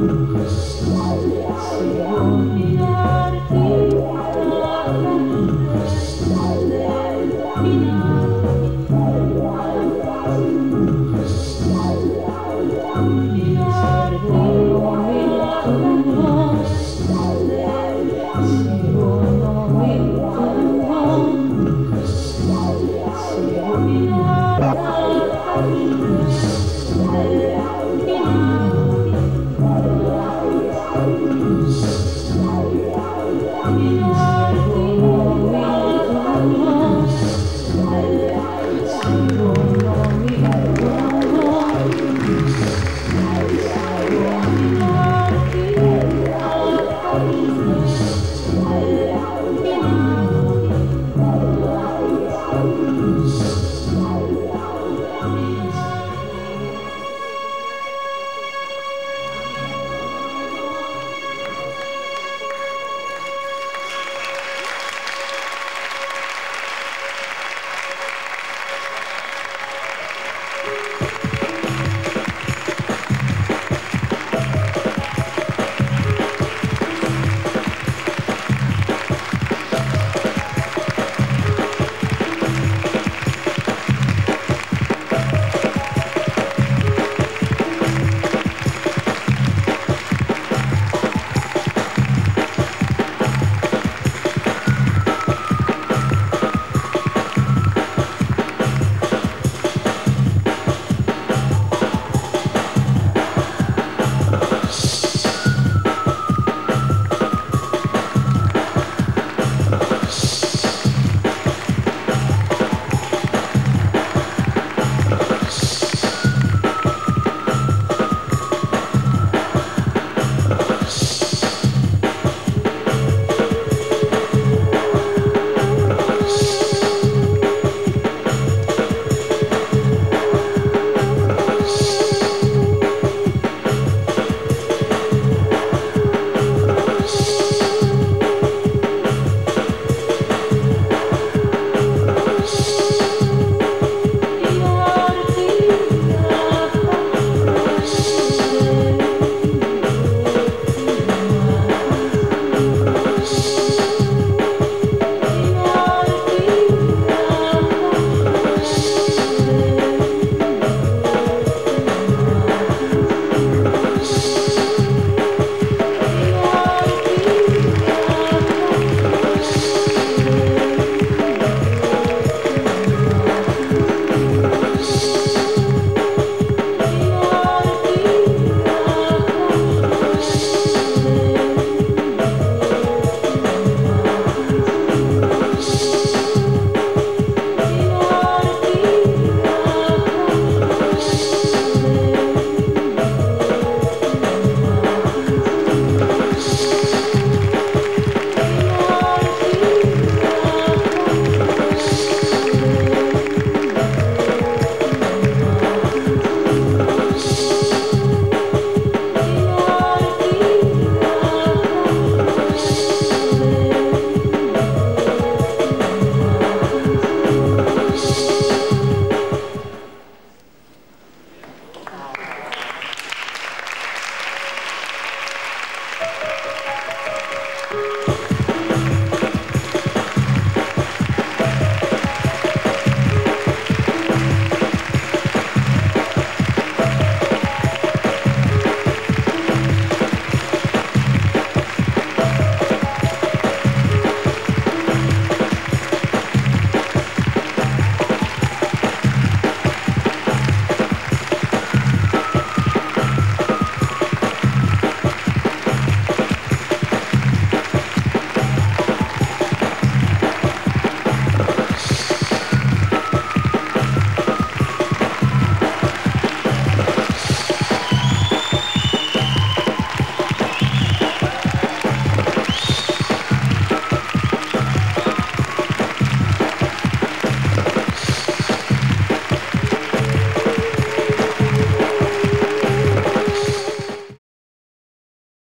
Yeah.